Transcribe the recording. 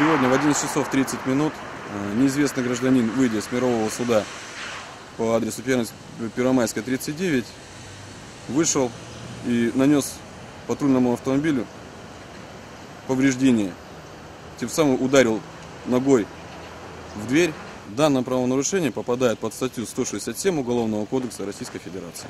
Сегодня в 11 часов 30 минут э, неизвестный гражданин, выйдя с мирового суда по адресу Первомайская, 39, вышел и нанес патрульному автомобилю повреждение. Тем самым ударил ногой в дверь. Данное правонарушение попадает под статью 167 Уголовного кодекса Российской Федерации.